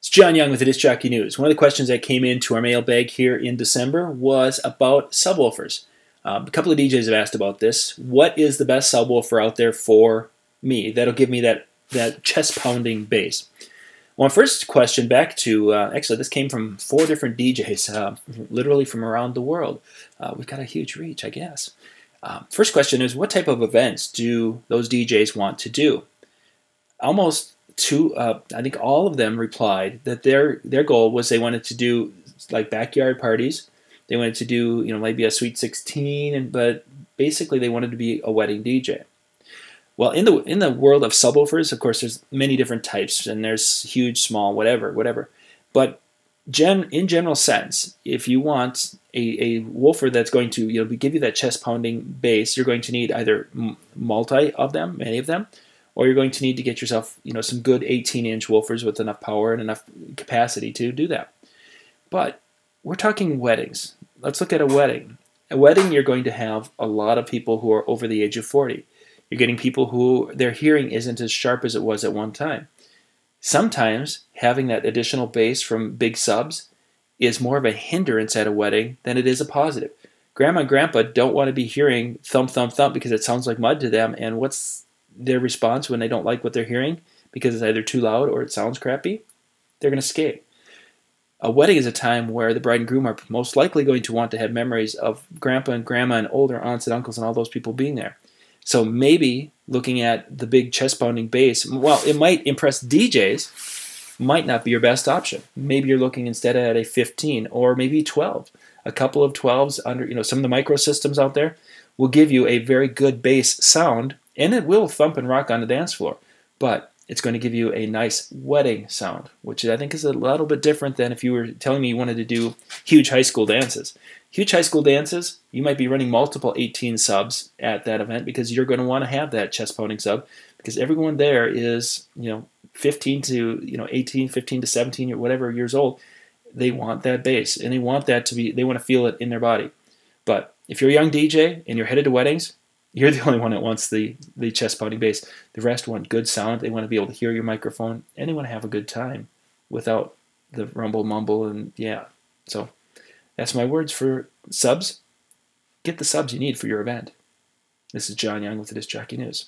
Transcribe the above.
It's John Young with the Disc Jockey News. One of the questions that came into our mailbag here in December was about subwoofers. Um, a couple of DJs have asked about this. What is the best subwoofer out there for me? That'll give me that, that chest pounding bass. Well, first question back to uh, actually, this came from four different DJs, uh, literally from around the world. Uh, we've got a huge reach, I guess. Um, first question is what type of events do those DJs want to do? Almost two, uh, I think all of them replied that their their goal was they wanted to do like backyard parties. They wanted to do you know maybe a sweet sixteen, and but basically they wanted to be a wedding DJ. Well, in the in the world of subwoofers, of course, there's many different types, and there's huge, small, whatever, whatever. But gen in general sense, if you want a, a woofer that's going to you know give you that chest pounding bass, you're going to need either multi of them, many of them, or you're going to need to get yourself, you know, some good 18-inch woofers with enough power and enough capacity to do that. But we're talking weddings. Let's look at a wedding. A wedding, you're going to have a lot of people who are over the age of 40. You're getting people who their hearing isn't as sharp as it was at one time. Sometimes having that additional bass from big subs is more of a hindrance at a wedding than it is a positive. Grandma and grandpa don't want to be hearing thump, thump, thump because it sounds like mud to them. And what's their response when they don't like what they're hearing because it's either too loud or it sounds crappy, they're going to escape. A wedding is a time where the bride and groom are most likely going to want to have memories of grandpa and grandma and older aunts and uncles and all those people being there. So maybe looking at the big chest pounding bass, well, it might impress DJs, might not be your best option. Maybe you're looking instead at a 15 or maybe 12. A couple of 12s under, you know, some of the micro systems out there will give you a very good bass sound and it will thump and rock on the dance floor, but it's going to give you a nice wedding sound, which I think is a little bit different than if you were telling me you wanted to do huge high school dances. Huge high school dances, you might be running multiple 18 subs at that event because you're going to want to have that chest pounding sub because everyone there is, you know, 15 to, you know, 18, 15 to 17 or whatever years old. They want that bass and they want that to be, they want to feel it in their body. But if you're a young DJ and you're headed to weddings, you're the only one that wants the, the chest pounding bass. The rest want good sound. They want to be able to hear your microphone, and they want to have a good time without the rumble mumble and yeah. So that's my words for subs. Get the subs you need for your event. This is John Young with the Disc Jockey News.